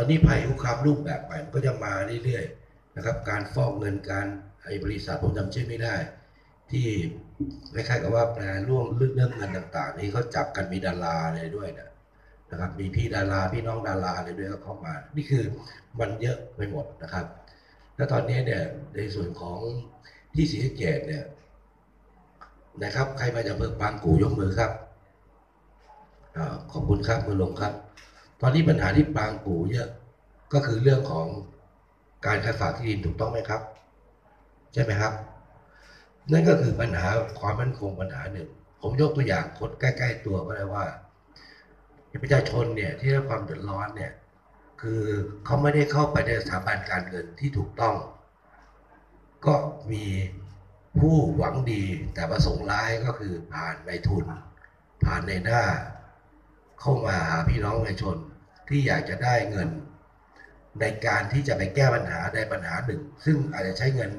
อนนี้ภัยคุกคามรูปแบบใหม่มันก็จะมาเรื่อยๆนะครับ การฟอกเงินการไอ้บริษัทผมจำชื่อไม่ได้ ที่คล้ายๆกับว่าแปลร่วงเรื่องเงินต่าง ๆ นี่เขาจับกันมีดาราอะไรด้วยนะนะครับ มีพี่ดาราพี่น้องดาราอะไรด้วยก็เข้ามา นี่คือมันเยอะไปหมดนะครับ แล้วตอนนี้เนี่ยในส่วนของที่ศรีสะเกษเนี่ยนะครับ ใครมาจากอำเภอบางกูยกมือครับอขอบคุณครับมือลงครับ ตอนนี้ปัญหาที่บางกูเยอะก็คือเรื่องของการขายฝากที่ดินถูกต้องไหมครับ ใช่ไหมครับ นั่นก็คือปัญหาความมั่นคงปัญหาหนึ่ง ผมยกตัวอย่างคนใกล้ ๆ ตัวก็ได้ว่าประชาชนเนี่ยที่รับความเดือดร้อนเนี่ย คือเขาไม่ได้เข้าไปในสถาบันการเงินที่ถูกต้อง ก็มีผู้หวังดีแต่ประสงค์ร้ายก็คือผ่านในทุน ผ่านในหน้า เข้ามาหาพี่น้องประชาชนที่อยากจะได้เงิน ในการที่จะไปแก้ปัญหาในปัญหาหนึ่ง ซึ่งอาจจะใช้เงิน